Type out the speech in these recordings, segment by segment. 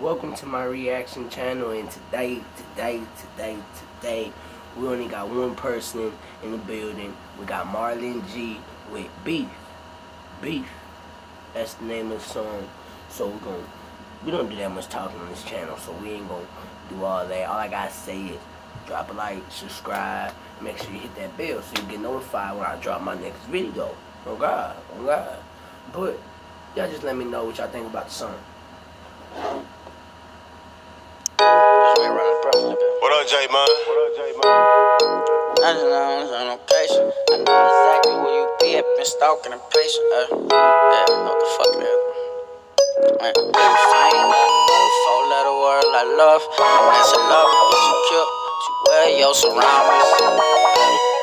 welcome to my reaction channel and today, today, today, today, we only got one person in the building. We got Marley G with Beef. Beef. That's the name of the song. So we're gonna we don't do that much talking on this channel, so we ain't gonna do all that. All I gotta say is drop a like, subscribe, make sure you hit that bell so you get notified when I drop my next video. Oh God, oh God. But y'all just let me know what y'all think about the song. J Man? What up, J Man? I just know I'm on patient. I know exactly where you be. I've been stalking and patient. Uh, yeah, what the fuck that? Man, baby, fine, four letter word I love. That's a love, but you cute. You wear your surroundings.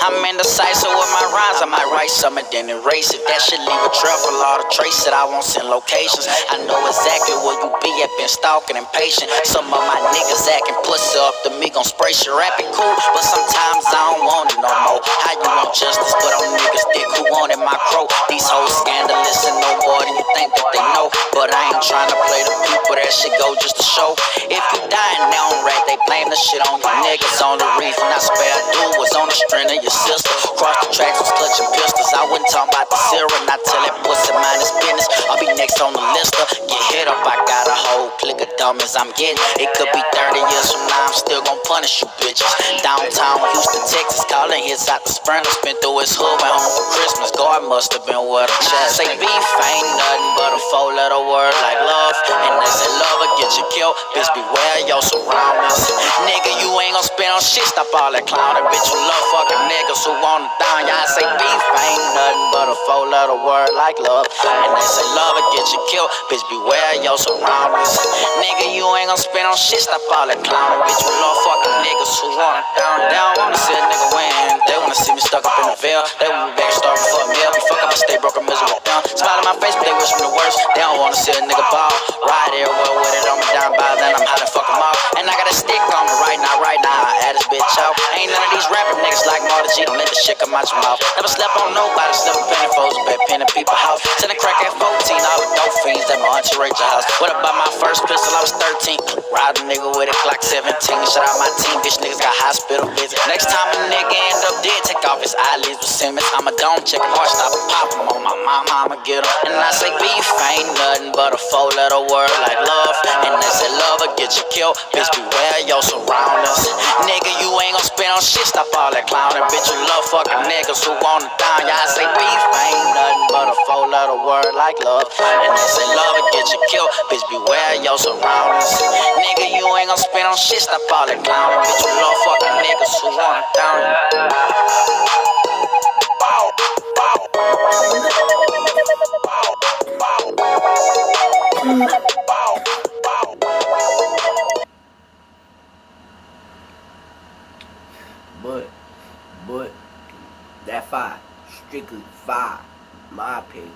I'm indecisive with my rhymes. I might write some something then erase it. That should leave a trail for all the trace that I won't send locations. I know exactly where you be. I've been stalking and patient. Some of my niggas acting pussy up to me, gon' spray shit rapping cool. But sometimes I don't want it no more. How you want justice, but I'm niggas dick who wanted my crow. These hoes scandalous and no more than you think that they know. But I ain't trying to play the people, that shit go just to show. If you and they don't rap, they blame the shit on you niggas. On the reason I spare I do on the strength of your sister. Cross the tracks was clutching pistols. I wasn't talking about the syrup. Not tell that pussy mind his business. I'll be next on the list. Get hit up, I got a whole clique of dummies I'm getting. It could be 30 years from now, I'm still gonna punish you bitches. Downtown Houston, Texas, calling hits out the sprinter. Spent through his hood, went home for Christmas. God must have been what a child. Say beef ain't nothing but a four letter word like love. And they say love will get you killed. Bitch, beware your surroundings. Shit. Stop all that clowning. Bitch, you love fucking niggas who wanna down. Y'all say beef ain't nothing but a four letter word like love. And they say love will get you killed. Bitch, beware your surroundings. Nigga, you ain't gonna spend on shit. Stop all that clowning. Bitch, you love fucking niggas who want it down. They don't wanna see a nigga win. They wanna see me stuck up in the veil. They want me back starting for a meal. Be fuck up, I stay broke and miserable down. Smile on my face, but they wish me the worst. They don't wanna see a nigga ball. Ride everywhere with shit come out mouth. Never slept on nobody, slept penny foes, bed pen in people house. Send a crack at 14, that my auntie rate your house. What about my first pistol? I was 13. Ride a nigga with a Glock 17. Shout out my team, bitch niggas got hospital visit. Next time a nigga end up dead, take off his eyelids with Simmons. I'm a dome check, heart stop and pop him on my mama, I'ma get him. And I say beef ain't nothing but a four letter word like love. And they say love will get you killed. Bitch, beware your surroundings. Nigga, you ain't gon' spend on shit, stop all that clowning. Bitch, you love fucking niggas who it down. Y'all say beef ain't nothing but a four letter word like love. And say love will get you killed. Bitch, beware your surroundings. Nigga, you ain't gon' spend on shit, stop all that clowning. Bitch, you love fucking niggas who want it down. But, but, that five, strictly five, my opinion.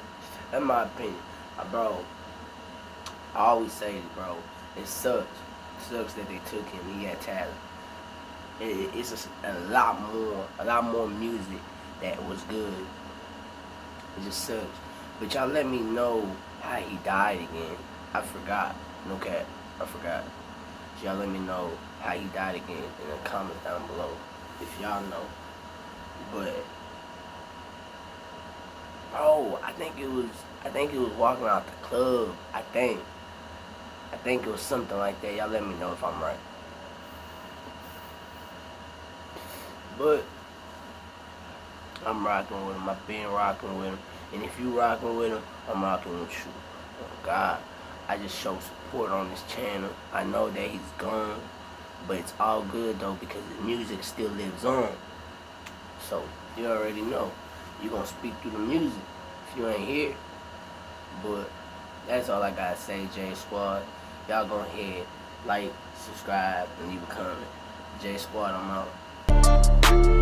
That's my opinion. Uh, bro, I always say it, bro. It sucks. It sucks that they took him. He had talent. It, it, it's just a lot more, a lot more music that was good. It just sucks. But y'all let me know how he died again. I forgot. No cap. I forgot. Y'all let me know how he died again in the comments down below. If y'all know. But Oh, I think it was I think it was walking out the club. I think. I think it was something like that. Y'all let me know if I'm right. But I'm rocking with him. I've been rocking with him. And if you rocking with him, I'm rocking with you. Oh God. I just show support on this channel. I know that he's gone. But it's all good though because the music still lives on. So you already know. You're gonna speak through the music if you ain't here. But that's all I gotta say, J Squad. Y'all go ahead, like, subscribe, and leave a comment. J Squad, I'm out.